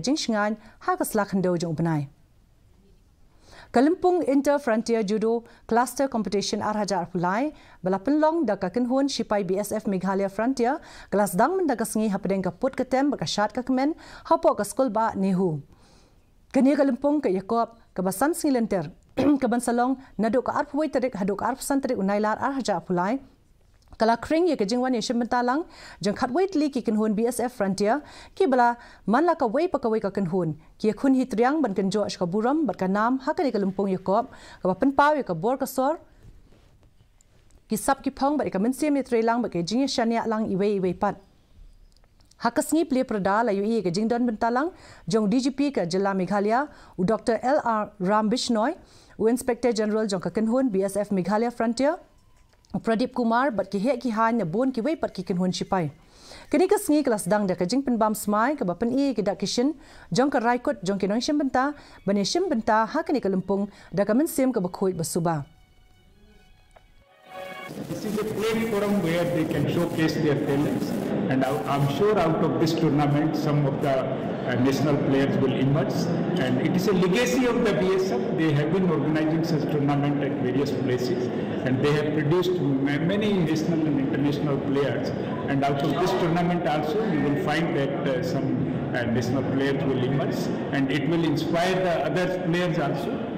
jing shingan ha ka slak hando jong benai. Kalimpung Inter Frontier Judo Cluster Competition Arhajar Pulai balapan long da ka kenhun Shipai BSF Meghalaya Frontier kelas dang men da ka sengi hapedeng ka put ketem ba ka shat ka kemen hapo ka skul ba nehu. Kini Kalimpung ke Yakob ke basan silenter ke bansalong naduk ka arpwai tarik haduk arpsan tarik unailar Arhajar Pulai kala kring ye kajing wan ye shim talang jang khat wait li ki kin hun BSF frontier. Ki bala man la ka wei pa ka wei ka kin hun ki khun hi triang ban kan jo ka buram bat ka nam ha ka ni ka lumpong ye kop. Ka pen paw ye ka bor ka sor. Ki sap ki phong ba ka men sim ye trelang ba ke jing ye shania lang i wei wei pat. Hakas ngi ple prada la yu i ke jing don bentalang jong DGP ka jila Meghalaya u Dr LR Ram Bishnoy u Inspector General jong ka kin BSF Meghalaya Frontier Pradip Kumar bat ki hek ki han ne bon ki wei pat ki kin hun shipai. Kini ka sngi kelas dang da ka jing pen bam smai ka bapen i ki dak kishin jong ka raikot jong ki nong shim benta bane shim benta ha kini ka lumpung da ka men sim ka bakhoi basuba. This is a platform where they can showcase their talents. And I'm sure out of this tournament some of the uh, national players will emerge. And it is a legacy of the BSF. They have been organizing such tournament at various places. And they have produced many national and international players. And out of this tournament also you will find that uh, some uh, national players will emerge. And it will inspire the other players also